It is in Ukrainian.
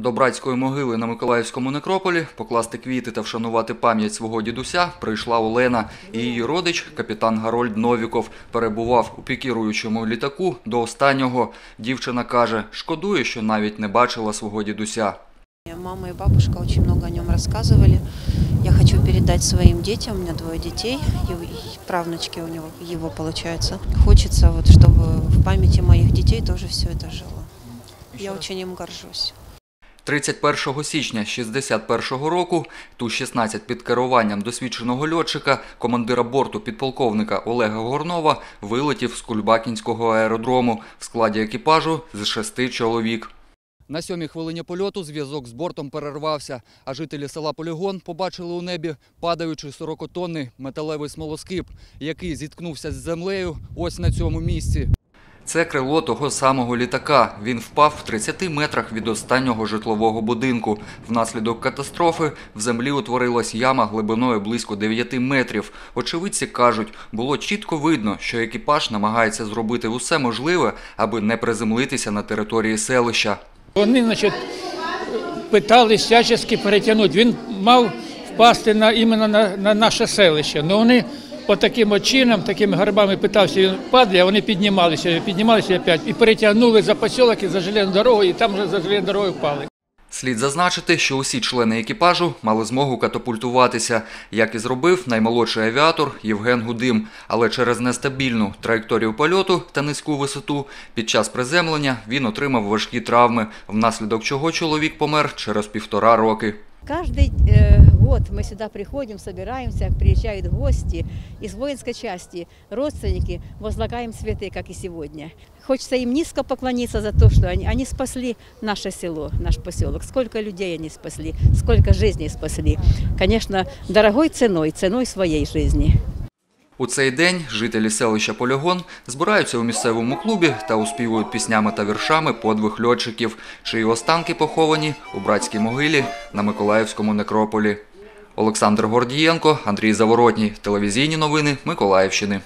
До братської могили на Миколаївському некрополі покласти квіти та вшанувати пам'ять свого дідуся прийшла Олена. І її родич, капітан Гарольд Новіков, перебував у пікіруючому літаку до останнього. Дівчина каже, шкодує, що навіть не бачила свого дідуся. Мама и бабушка очень много о нем рассказывали. Я хочу передать своим детям, у меня двое детей, и и правнучки у него, его получается. Хочется, вот, чтобы в памяти моих детей тоже все это жило. Я очень им горжусь. 31 січня 61 року Ту-16 під керуванням досвідченого льотчика, командира борту підполковника Олега Горнова, вилетів з Кульбакінського аеродрому в складі екіпажу з шести чоловік. На сьомій хвилині польоту зв'язок з бортом перервався, а жителі села Полігон побачили у небі падаючий 40-тонний металевий смолоскип, який зіткнувся з землею ось на цьому місці. Це крило того самого літака. Він впав в 30 метрах від останнього житлового будинку. Внаслідок катастрофи в землі утворилась яма глибиною близько 9 метрів. Очевидці кажуть, було чітко видно, що екіпаж намагається зробити усе можливе, аби не приземлитися на території селища. Вони, значить, питали всячески перетягнути. Він мав впасти на, іменно на, на наше селище. Ну вони по таким от чином, такими гарбами питався, він падає, а вони піднімалися, піднімалися опять і перетягнули за посілок і за железну дорогу, і там вже за железною дорогою впали. Слід зазначити, що усі члени екіпажу мали змогу катапультуватися, як і зробив наймолодший авіатор Євген Гудим. Але через нестабільну траєкторію польоту та низьку висоту під час приземлення він отримав важкі травми, внаслідок чого чоловік помер через півтора роки. Каждый э, год мы сюда приходим, собираемся, приезжают гости из воинской части, родственники, возлагаем цветы, как и сегодня. Хочется им низко поклониться за то, что они, они спасли наше село, наш поселок. Сколько людей они спасли, сколько жизней спасли. Конечно, дорогой ценой, ценой своей жизни. У цей день жителі селища Полігон збираються у місцевому клубі та успівують піснями та віршами подвиг льотчиків, чиї останки поховані у братській могилі на Миколаївському некрополі. Олександр Гордієнко, Андрій Заворотній. Телевізійні новини Миколаївщини.